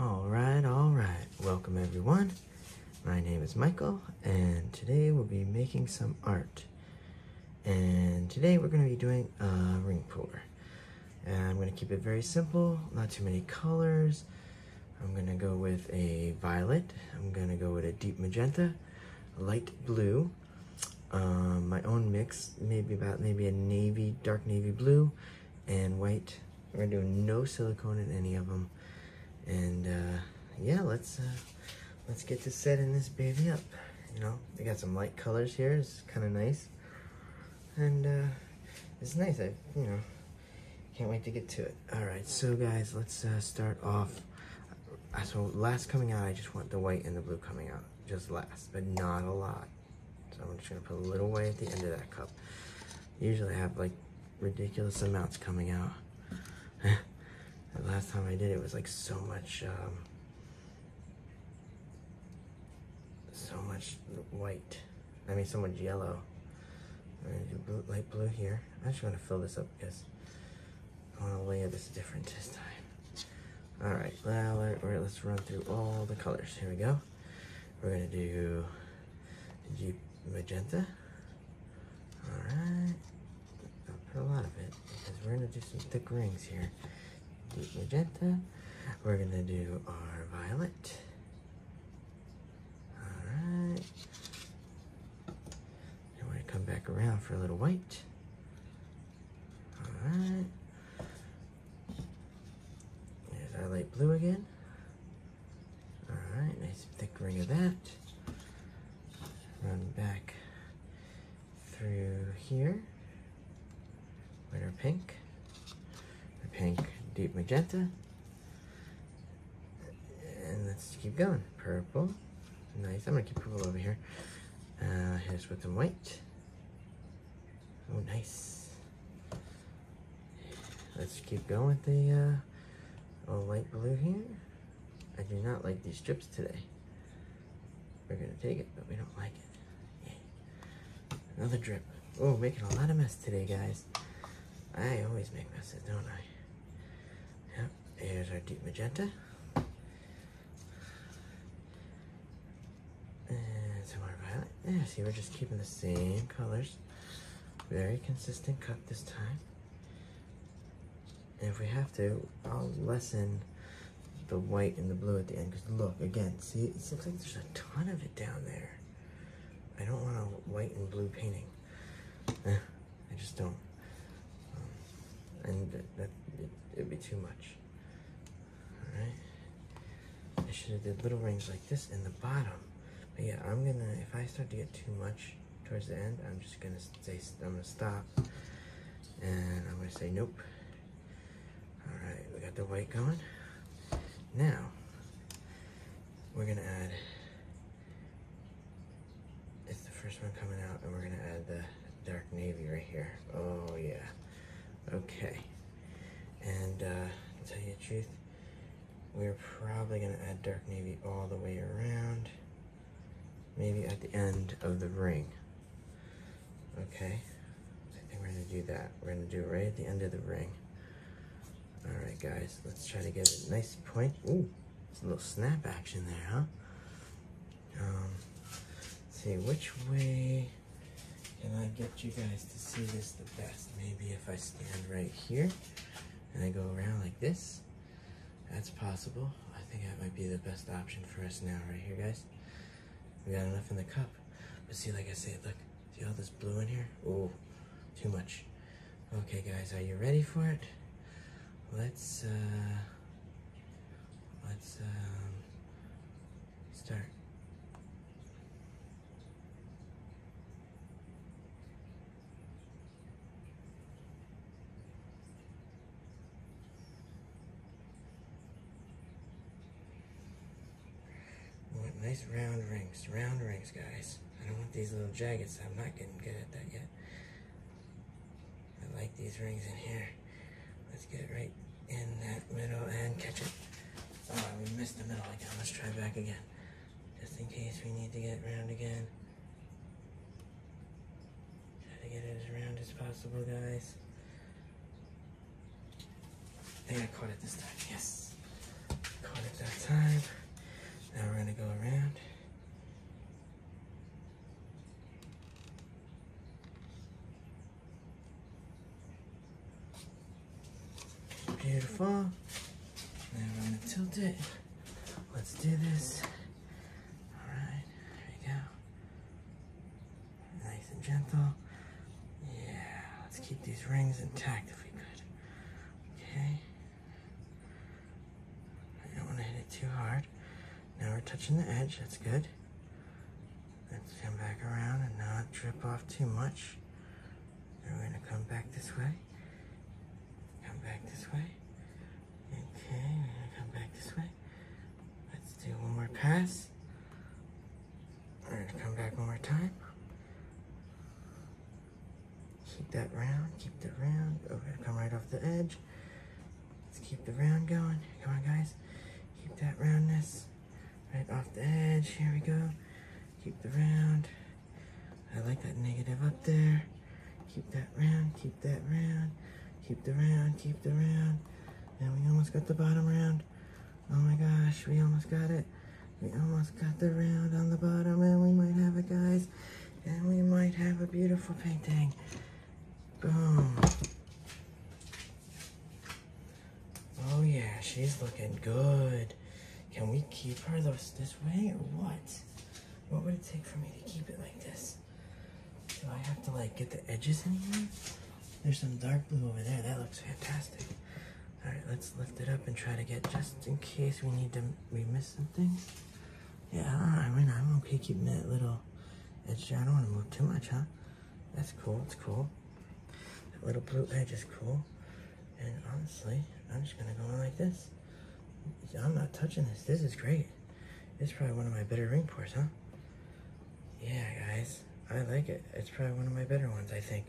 All right, all right. Welcome everyone. My name is Michael and today we'll be making some art. And today we're going to be doing a ring pour. And I'm going to keep it very simple, not too many colors. I'm going to go with a violet. I'm going to go with a deep magenta, light blue, um, my own mix, maybe about maybe a navy, dark navy blue, and white. We're doing no silicone in any of them. And uh, yeah, let's uh, let's get to setting this baby up. You know, we got some light colors here. It's kind of nice, and uh, it's nice. I you know can't wait to get to it. All right, so guys, let's uh, start off. Uh, so last coming out, I just want the white and the blue coming out, just last, but not a lot. So I'm just gonna put a little white at the end of that cup. Usually I have like ridiculous amounts coming out. last time I did it was like so much, um, so much white. I mean, so much yellow. I'm gonna do blue, light blue here. I'm just wanna fill this up because I want to layer this different this time. All right, well, all right, let's run through all the colors. Here we go. We're gonna do deep magenta. All right, I'll put a lot of it because we're gonna do some thick rings here. Magenta. We're gonna do our violet. All right. And we're gonna come back around for a little white. All right. There's our light blue again. All right, nice thick ring of that. Run back through here with our pink. Our pink deep magenta. And let's keep going. Purple. Nice. I'm gonna keep purple over here. Uh, here's with some white. Oh, nice. Let's keep going with the uh, light blue here. I do not like these strips today. We're gonna take it, but we don't like it. Another drip. Oh, making a lot of mess today, guys. I always make messes, don't I? Yep, here's our deep magenta. And some more violet. Yeah, see, we're just keeping the same colors. Very consistent cut this time. And if we have to, I'll lessen the white and the blue at the end. Because look, again, see, it looks like there's a ton of it down there. I don't want a white and blue painting. Eh, I just don't. Um, and that, that it, it'd be too much. All right. I should have did little rings like this in the bottom. But yeah, I'm gonna, if I start to get too much towards the end, I'm just gonna say, I'm gonna stop. And I'm gonna say, nope. All right, we got the white going. Now, we're gonna add, it's the first one coming out, and we're gonna add the dark navy right here. Oh yeah, okay. And uh, to tell you the truth, we're probably gonna add dark navy all the way around, maybe at the end of the ring. Okay, I think we're gonna do that. We're gonna do it right at the end of the ring. All right, guys, let's try to get a nice point. Ooh, it's a little snap action there, huh? Um, see, which way can I get you guys to see this the best? Maybe if I stand right here and I go around like this. That's possible. I think that might be the best option for us now, right here, guys. We got enough in the cup. But see, like I said, look, see all this blue in here? Oh, too much. Okay, guys, are you ready for it? let's uh, let's um, start. Nice round rings, round rings, guys. I don't want these little jaggeds. I'm not getting good at that yet. I like these rings in here. Let's get it right in that middle and catch it. Oh, we missed the middle again. Let's try back again. Just in case we need to get round again. Try to get it as round as possible, guys. I think I caught it this time. Yes. Caught it that time. Now we're gonna go around. Beautiful. Now we're gonna tilt it. Let's do this. All right, there we go. Nice and gentle. Yeah, let's keep these rings intact if we touching the edge, that's good. Let's come back around and not drip off too much. We're gonna come back this way. Come back this way. Okay, we're gonna come back this way. Let's do one more pass. We're gonna come back one more time. Keep that round, keep the round. Oh, we're gonna come right off the edge. Let's keep the round going. Come on, guys. Keep that roundness off the edge. Here we go. Keep the round. I like that negative up there. Keep that round, keep that round. Keep the round, keep the round. And we almost got the bottom round. Oh my gosh, we almost got it. We almost got the round on the bottom and we might have it, guys. And we might have a beautiful painting. Boom. Oh yeah, she's looking good. Can we keep her this, this way or what? What would it take for me to keep it like this? Do I have to like get the edges anywhere? There's some dark blue over there. That looks fantastic. All right, let's lift it up and try to get just in case we need to, we miss some things. Yeah, I mean, I'm okay keeping that little edge. I don't want to move too much, huh? That's cool, it's cool. That little blue edge is cool. And honestly, I'm just gonna go in like this. I'm not touching this. This is great. It's probably one of my better ring pours, huh? Yeah, guys. I like it. It's probably one of my better ones, I think.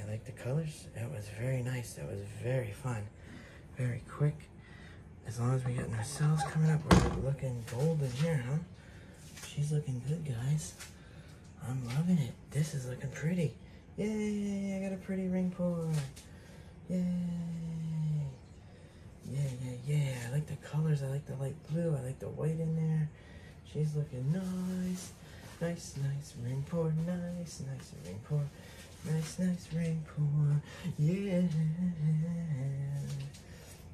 I like the colors. That was very nice. That was very fun. Very quick. As long as we got no cells coming up, we're looking golden here, huh? She's looking good, guys. I'm loving it. This is looking pretty. Yay, I got a pretty ring pour. Yay. Yeah, yeah, yeah. I like the colors. I like the light blue. I like the white in there. She's looking nice. Nice, nice ring pour. Nice, nice ring pour. Nice, nice ring pour. Yeah.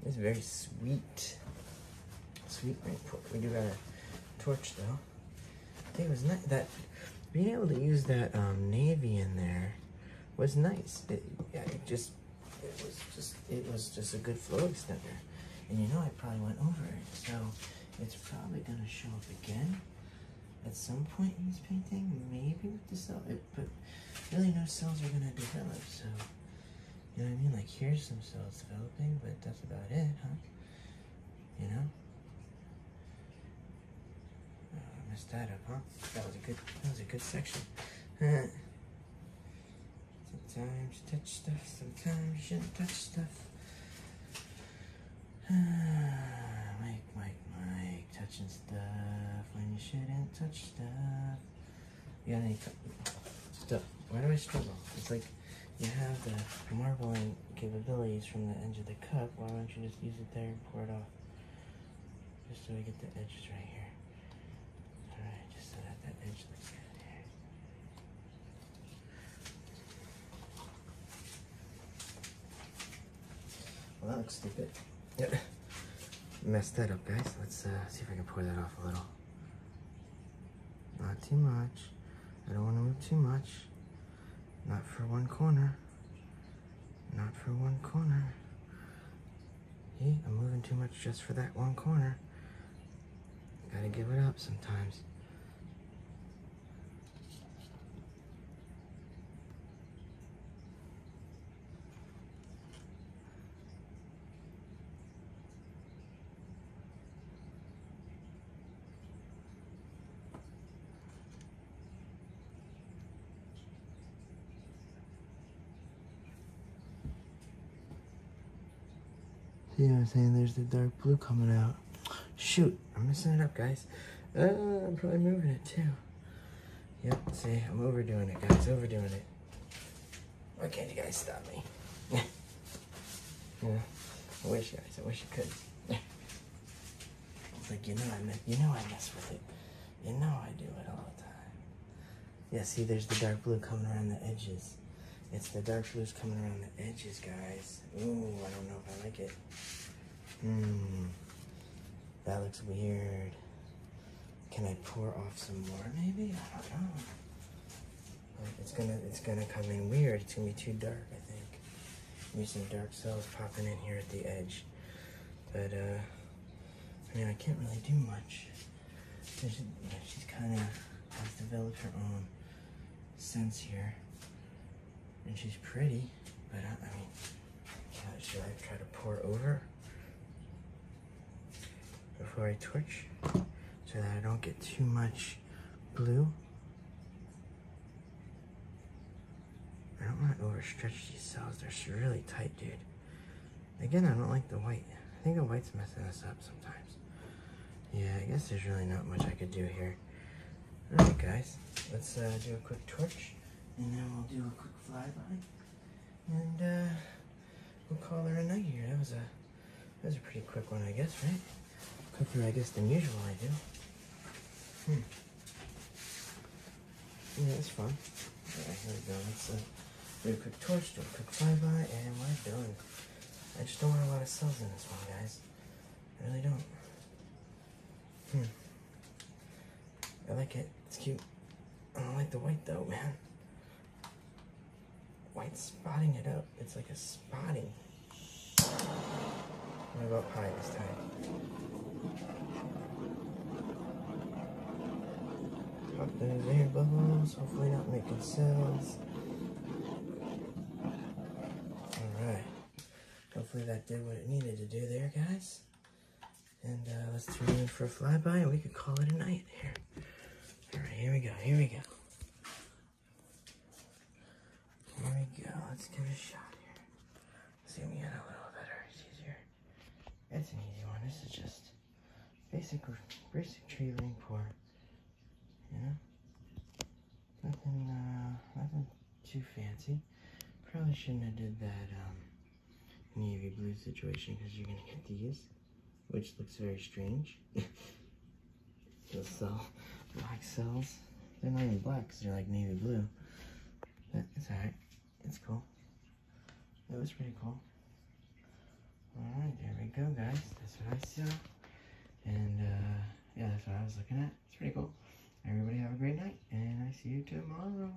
It's very sweet. Sweet ring pour. We do got a torch though. I think it was nice that being able to use that um, navy in there was nice. It, yeah, it just it was just it was just a good flow extender. And you know I probably went over it, so it's probably gonna show up again at some point in this painting, maybe with the cell, it, but really no cells are gonna develop, so you know what I mean? Like here's some cells developing, but that's about it, huh? You know? Oh, I messed that up, huh? That was a good that was a good section. Sometimes you touch stuff, sometimes you shouldn't touch stuff. Mike, Mike, Mike, touching stuff when you shouldn't touch stuff. You got any stuff? Why do I struggle? It's like you have the marbling capabilities from the edge of the cup. Why don't you just use it there and pour it off? Just so we get the edges right here. Alright, just so that that edge looks good here. Well, that looks stupid. Yep. Messed that up, guys. Let's uh, see if I can pour that off a little. Not too much. I don't want to move too much. Not for one corner. Not for one corner. Hey, I'm moving too much just for that one corner. Gotta give it up sometimes. See what I'm saying? There's the dark blue coming out. Shoot, I'm messing it up, guys. Uh, I'm probably moving it too. Yep, see, I'm overdoing it, guys, overdoing it. Why can't you guys stop me? yeah, I wish, guys, I wish you could. it's like, you know I, mess, you know I mess with it. You know I do it all the time. Yeah, see, there's the dark blue coming around the edges. It's the dark blues coming around the edges, guys. Ooh, I don't know if I like it. Hmm. That looks weird. Can I pour off some more maybe? I don't know. It's gonna it's gonna come in weird. It's gonna be too dark, I think. Maybe some dark cells popping in here at the edge. But uh I mean I can't really do much. She's, she's kinda has developed her own sense here. And she's pretty, but I, I mean, should I try to pour over before I torch so that I don't get too much blue? I don't want to overstretch these cells. They're really tight, dude. Again, I don't like the white. I think the white's messing us up sometimes. Yeah, I guess there's really not much I could do here. Alright guys, let's uh, do a quick torch and then we'll do a quick flyby and uh, we'll call her a night here. That was a that was a pretty quick one I guess, right? Quicker I guess than usual I do. Hmm. Yeah, it's fun. Alright, here we go. Let's uh, do a quick torch, do a quick flyby, and we're done. I just don't want a lot of cells in this one, guys. I really don't. Hmm. I like it. It's cute. I don't like the white though, man. White's spotting it up. It's like a spotting. What about pie this time? Pop those air bubbles. Hopefully not making cells. Alright. Hopefully that did what it needed to do there, guys. And uh, let's tune in for a flyby and we could call it a night here. Alright, here we go, here we go. Here we go, let's give it a shot here. Zoom in a little better, it's easier. It's an easy one, this is just basic, basic tree ring pour. You know? Nothing, uh, nothing too fancy. Probably shouldn't have did that, um, navy blue situation because you're gonna get these which looks very strange. They'll sell black cells. They're not even black because they're like navy blue. But it's alright. It's cool. It was pretty cool. Alright, there we go, guys. That's what I saw. And, uh, yeah, that's what I was looking at. It's pretty cool. Everybody have a great night, and I see you tomorrow.